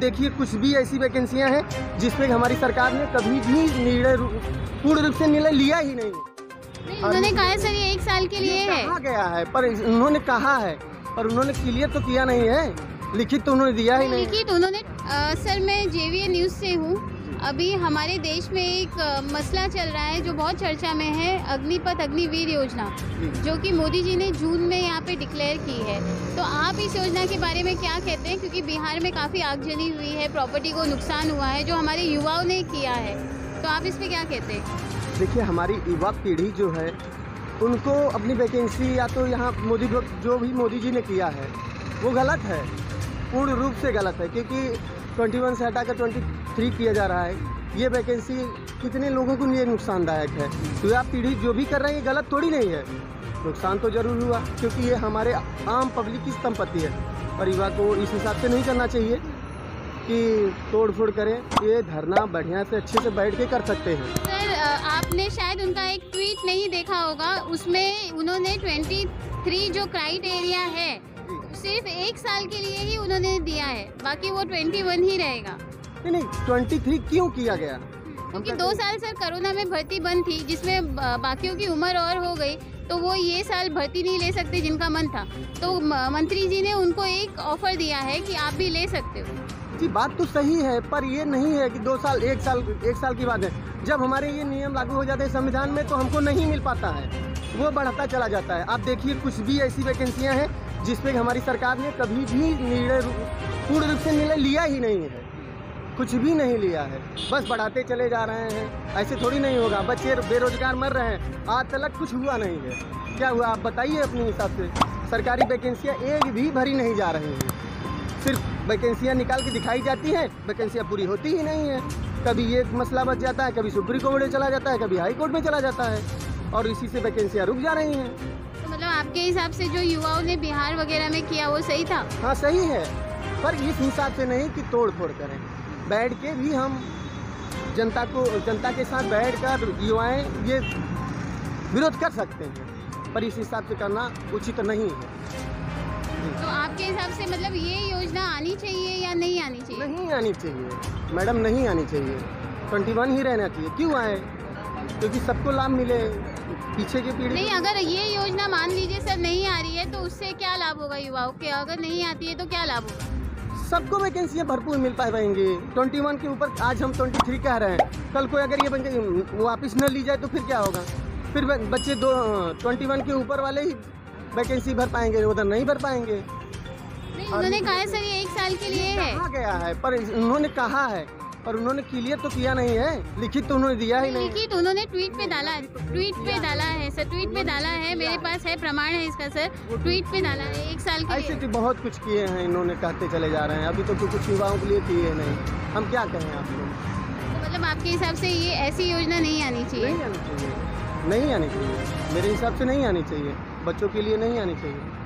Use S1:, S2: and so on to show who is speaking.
S1: देखिए कुछ भी ऐसी वैकेंसियाँ हैं जिस पे हमारी सरकार ने कभी भी निर्णय पूर्ण रूप से निर्णय लिया ही नहीं।
S2: नहीं, उन्होंने कहा है सर ये एक साल के लिए है।
S1: कहा गया है पर उन्होंने कहा है पर उन्होंने क्लियर तो किया नहीं है। लिखित तो उन्होंने दिया ही नहीं
S2: लिखित उन्होंने सर मैं जेवीए न्यूज़ से हूँ। अभी हमारे देश में एक मसला चल रहा है जो बहुत चर्चा में है अग्निपथ अग्निवीर योजना जो। कि मोदी जी ने जून में यहाँ पे डिक्लेयर की है। तो आप इस योजना के बारे में क्या कहते हैं? क्योंकि बिहार में काफ़ी आगजनी हुई है प्रॉपर्टी को नुकसान हुआ है जो हमारे युवाओं ने किया है। तो आप इस पे क्या कहते हैं?
S1: देखिए हमारी युवा पीढ़ी जो है उनको अपनी वैकेंसी या तो यहाँ मोदी जो भी मोदी जी ने किया है वो गलत है। पूर्ण रूप से गलत है क्योंकि 21 से हटाकर 23 किया जा रहा है। ये वैकेंसी कितने लोगों के लिए नुकसानदायक है? तो युवा पीढ़ी जो भी कर रही है, ये गलत थोड़ी नहीं है। नुकसान तो ज़रूर हुआ, क्योंकि ये हमारे आम पब्लिक की संपत्ति है। पर युवा को इस हिसाब से नहीं करना चाहिए कि तोड़ फोड़ करें। ये धरना बढ़िया से अच्छे से बैठ के कर सकते हैं।
S2: सर आपने शायद उनका एक ट्वीट नहीं देखा होगा। उसमें उन्होंने 23 जो क्राइटेरिया है सिर्फ़ एक साल के लिए ही उन्होंने दिया है बाकी वो 21 ही रहेगा।
S1: नहीं नहीं ट्वेंटी थ्री क्यों किया गया?
S2: क्योंकि दो साल सर कोरोना में भर्ती बंद थी जिसमें बाकियों की उम्र और हो गई तो वो ये साल भर्ती नहीं ले सकते जिनका मन था। तो मंत्री जी ने उनको एक ऑफ़र दिया है कि आप भी ले सकते हो।
S1: जी बात तो सही है पर ये नहीं है कि दो साल एक साल एक साल की बात है। जब हमारे ये नियम लागू हो जाते हैं संविधान में तो हमको नहीं मिल पाता है। वो बढ़ता चला जाता है। आप देखिए कुछ भी ऐसी वैकेंसियाँ हैं जिस पे हमारी सरकार ने कभी भी निर्णय पूर्ण रूप से निर्णय लिया ही नहीं है। कुछ भी नहीं लिया है। बस बढ़ाते चले जा रहे हैं। ऐसे थोड़ी नहीं होगा। बच्चे बेरोजगार मर रहे हैं। आज तक कुछ हुआ नहीं है। क्या हुआ? आप बताइए अपने हिसाब से। सरकारी वैकेंसियाँ एक भी भरी नहीं जा रही हैं। सिर्फ़ वैकेंसियाँ निकाल के दिखाई जाती हैं। वैकेंसियाँ पूरी होती ही नहीं है। कभी ये मसला बच जाता है, कभी सुप्रीम कोर्ट में चला जाता है, कभी हाई कोर्ट में चला जाता है। और इसी से वैकेंसियाँ रुक जा रही हैं।
S2: आपके हिसाब से जो युवाओं ने बिहार वगैरह में किया वो सही था?
S1: हाँ सही है। पर इस हिसाब से नहीं कि तोड़ फोड़ करें। बैठ के भी हम जनता को जनता के साथ बैठ कर युवाएँ ये विरोध कर सकते हैं पर इस हिसाब से करना उचित नहीं है।
S2: तो आपके हिसाब से मतलब ये योजना आनी चाहिए या नहीं आनी चाहिए?
S1: नहीं आनी चाहिए। मैडम नहीं आनी चाहिए। ट्वेंटी वन ही रहना चाहिए। क्यों आए? क्योंकि सबको लाभ मिले। पीछे की पीढ़ी
S2: नहीं अगर ये योजना मान लीजिए सर नहीं आ रही है तो उससे क्या लाभ होगा युवाओं के? अगर नहीं आती है तो क्या लाभ होगा?
S1: सबको वैकेंसियाँ भरपूर मिल पाएँगी ट्वेंटी वन के ऊपर आज हम ट्वेंटी थ्री कह रहे हैं। कल को अगर ये वापस न ली जाए तो फिर क्या होगा? फिर बच्चे दो ट्वेंटी वन के ऊपर वाले ही वैकेंसी भर पाएँगे उधर नहीं भर पाएँगे।
S2: नहीं उन्होंने कहा है सर ये एक साल के लिए है।
S1: कहा गया है? पर उन्होंने कहा है। पर उन्होंने क्लियर तो किया नहीं है लिखित तो उन्होंने दिया ही नहीं
S2: लिखित उन्होंने ट्वीट पे डाला है ट्वीट पे डाला है सर ट्वीट पे डाला है मेरे पास है प्रमाण है इसका सर ट्वीट पे डाला है एक साल के
S1: ऐसे तो बहुत कुछ किए हैं इन्होंने कहते चले जा रहे हैं। अभी तो कुछ युवाओं के लिए किए नहीं। हम क्या कहें आपको
S2: तो मतलब आपके हिसाब से ये ऐसी योजना
S1: नहीं आनी चाहिए। नहीं आनी चाहिए। मेरे हिसाब से नहीं आनी चाहिए। बच्चों के लिए नहीं आनी चाहिए।